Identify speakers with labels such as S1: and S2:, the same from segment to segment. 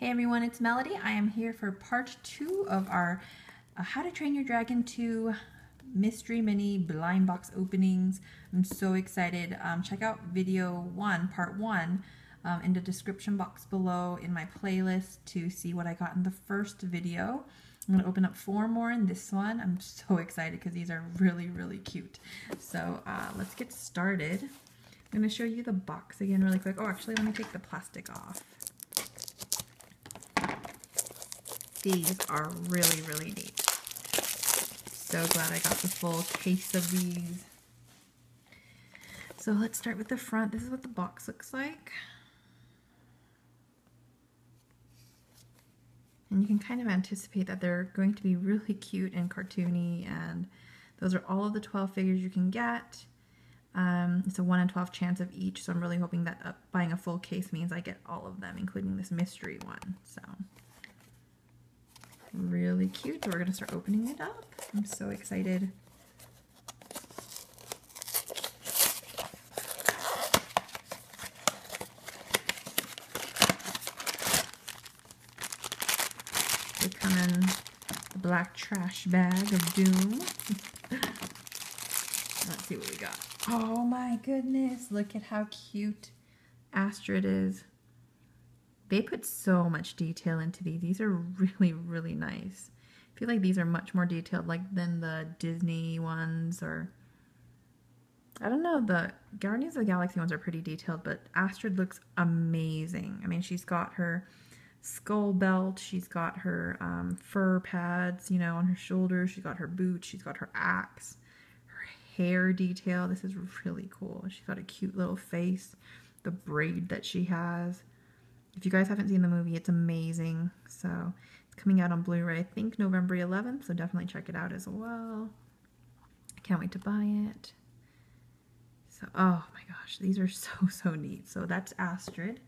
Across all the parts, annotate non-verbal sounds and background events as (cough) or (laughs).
S1: Hey everyone, it's Melody. I am here for part two of our uh, How to Train Your Dragon 2 Mystery Mini Blind Box Openings. I'm so excited. Um, check out video one, part one, um, in the description box below in my playlist to see what I got in the first video. I'm going to open up four more in this one. I'm so excited because these are really, really cute. So uh, let's get started. I'm going to show you the box again really quick. Oh, actually, let me take the plastic off. These are really, really neat. So glad I got the full case of these. So let's start with the front. This is what the box looks like. And you can kind of anticipate that they're going to be really cute and cartoony and those are all of the 12 figures you can get. Um, it's a 1 in 12 chance of each, so I'm really hoping that uh, buying a full case means I get all of them, including this mystery one. So really cute. We're going to start opening it up. I'm so excited. They come in the black trash bag of doom. (laughs) Let's see what we got. Oh my goodness, look at how cute Astrid is. They put so much detail into these. These are really, really nice. I feel like these are much more detailed like than the Disney ones or I don't know, the Guardians of the Galaxy ones are pretty detailed, but Astrid looks amazing. I mean, she's got her skull belt, she's got her um, fur pads, you know, on her shoulders, she's got her boots, she's got her axe, her hair detail. This is really cool. She's got a cute little face, the braid that she has. If you guys haven't seen the movie, it's amazing. So it's coming out on Blu-ray, I think November 11th, so definitely check it out as well. I can't wait to buy it. So, oh my gosh, these are (laughs) so, so neat. So that's Astrid.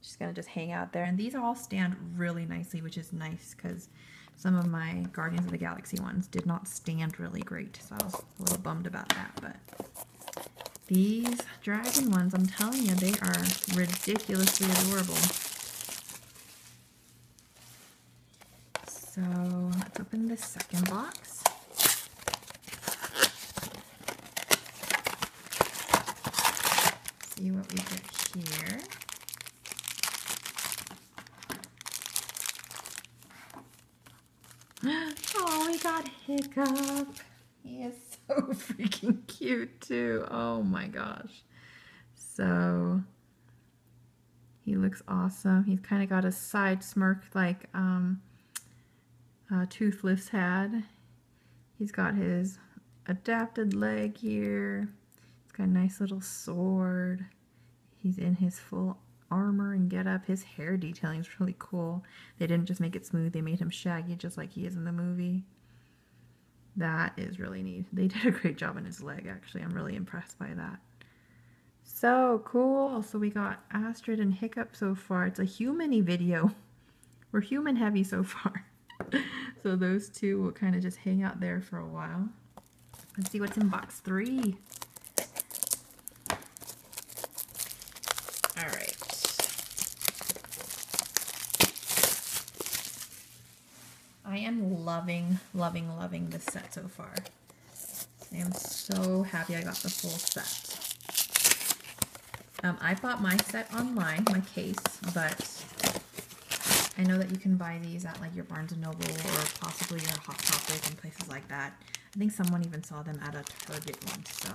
S1: She's going to just hang out there. And these all stand really nicely, which is nice because some of my Guardians of the Galaxy ones did not stand really great. So I was a little bummed about that, but these dragon ones, I'm telling you, they are ridiculously adorable. So let's open the second box. See what we get here. (gasps) Oh, we got Hiccup. He is so (laughs) freaking cute too. Oh my gosh. So he looks awesome. He's kind of got a side smirk like um, uh, Toothless had. He's got his adapted leg here. He's got a nice little sword. He's in his full armor and get up. His hair detailing is really cool. They didn't just make it smooth, they made him shaggy just like he is in the movie. That is really neat. They did a great job on his leg, actually. I'm really impressed by that. So cool. So we got Astrid and Hiccup so far. It's a human video. (laughs) We're human heavy so far. (laughs) so those two will kind of just hang out there for a while. Let's see what's in box three. All right. I am loving, loving, loving this set so far. I am so happy I got the full set. Um, I bought my set online, my case, but I know that you can buy these at like your Barnes & Noble or possibly your Hot Topic and places like that. I think someone even saw them at a Target once, so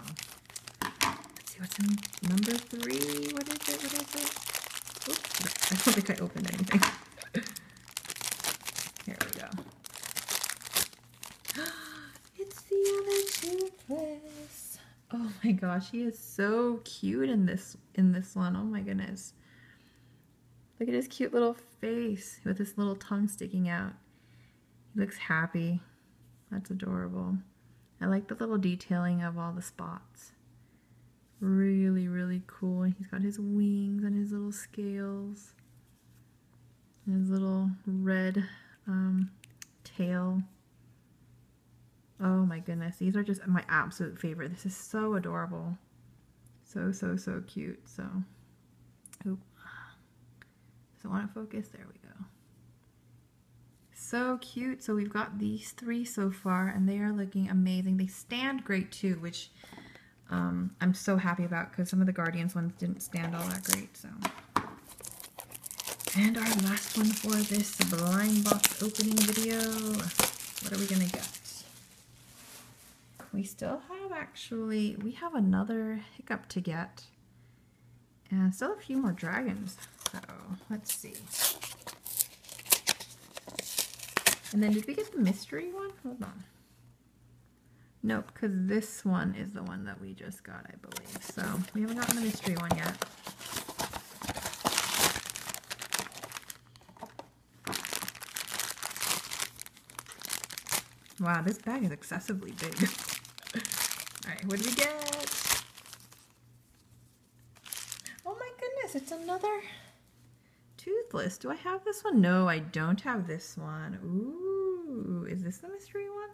S1: let's see what's in number three. What is it? What is it? Oops, I don't think I opened anything. (laughs) Here we go. it's the other Toothless. Oh my gosh, he is so cute in this in this one. Oh my goodness. Look at his cute little face with his little tongue sticking out. He looks happy. That's adorable. I like the little detailing of all the spots. Really, really cool. He's got his wings and his little scales. And his little red um, tail. Oh my goodness. These are just my absolute favorite. This is so adorable. So, so, so cute. So, oop. Does it want to focus? There we go. So cute. So we've got these three so far, and they are looking amazing. They stand great too, which um, I'm so happy about because some of the Guardians ones didn't stand all that great. So, And our last one for this blind box opening video. What are we going to get? We still have actually, we have another Hiccup to get. And still a few more dragons. So let's see. And then did we get the mystery one? Hold on. Nope, because this one is the one that we just got, I believe. So we haven't gotten the mystery one yet. Wow, this bag is excessively big. (laughs) Alright, what do we get? Oh my goodness, it's another Toothless. Do I have this one? No, I don't have this one. Ooh, is this the mystery one?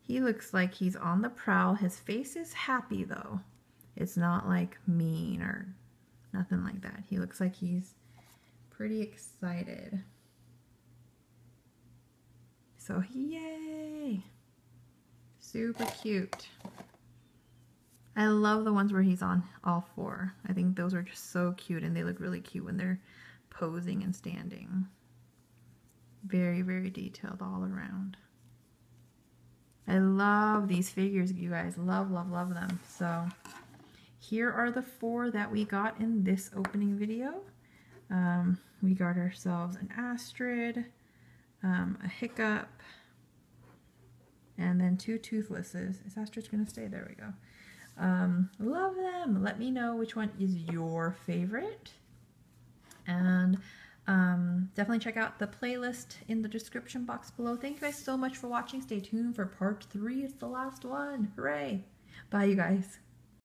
S1: He looks like he's on the prowl. His face is happy though. It's not like mean or nothing like that. He looks like he's pretty excited. So yay! Super cute. I love the ones where he's on all four. I think those are just so cute and they look really cute when they're posing and standing. Very, very detailed all around. I love these figures, you guys. Love, love, love them. So here are the four that we got in this opening video. Um, we got ourselves an Astrid, um, a Hiccup, and then two Toothlesses. Is Astrid going to stay? There we go. Um, love them. Let me know which one is your favorite. And um, definitely check out the playlist in the description box below. Thank you guys so much for watching. Stay tuned for part three. It's the last one. Hooray. Bye, you guys.